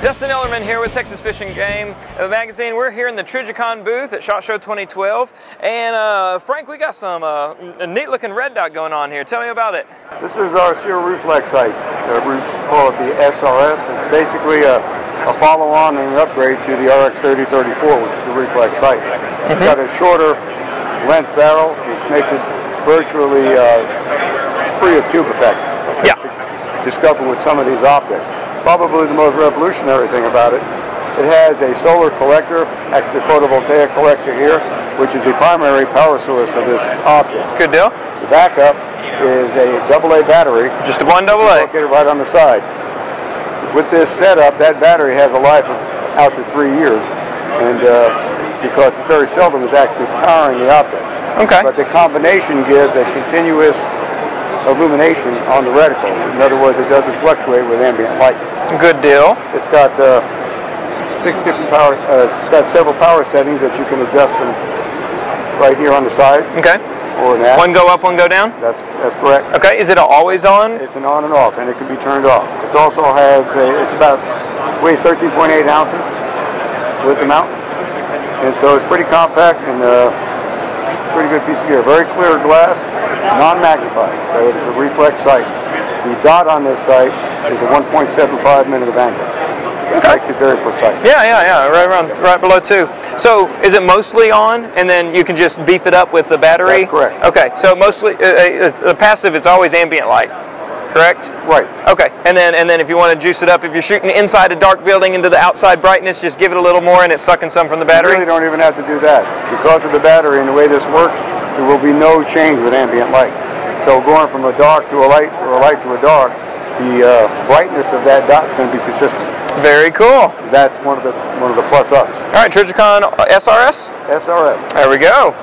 Dustin Ellermann here with Texas Fishing Game Magazine. We're here in the Trijicon booth at SHOT Show 2012. And uh, Frank, we got some uh, neat looking red dot going on here. Tell me about it. This is our sheer reflex sight. Uh, we call it the SRS. It's basically a, a follow-on and an upgrade to the RX3034, which is the reflex sight. It's mm -hmm. got a shorter length barrel, which makes it virtually uh, free of tube effect. Yeah. Discovered with some of these optics probably the most revolutionary thing about it. It has a solar collector, actually photovoltaic collector here, which is the primary power source for this optic. Good deal. The backup is a AA battery. Just a one AA. Located right on the side. With this setup, that battery has a life of out to three years, and uh, because very seldom is actually powering the optic. Okay. But the combination gives a continuous illumination on the reticle. In other words, it doesn't fluctuate with ambient light. Good deal. It's got uh, six different power. Uh, it's got several power settings that you can adjust from right here on the side. Okay. Or that. One go up, one go down. That's that's correct. Okay. Is it always on? It's an on and off, and it can be turned off. It also has a. It's about weighs 13.8 ounces with the mount, and so it's pretty compact and. Uh, pretty good piece of gear. Very clear glass, non-magnified, so it's a reflex sight. The dot on this sight is a 1.75 minute of angle. Okay. Makes it very precise. Yeah, yeah, yeah, right around, right below two. So is it mostly on, and then you can just beef it up with the battery? That's correct. Okay, so mostly, uh, uh, the passive, it's always ambient light correct? Right. Okay, and then and then if you want to juice it up, if you're shooting inside a dark building into the outside brightness, just give it a little more and it's sucking some from the battery? You really don't even have to do that. Because of the battery and the way this works, there will be no change with ambient light. So going from a dark to a light or a light to a dark, the uh, brightness of that dot is going to be consistent. Very cool. That's one of the one of the plus ups. All right, Trijicon SRS. SRS. There we go.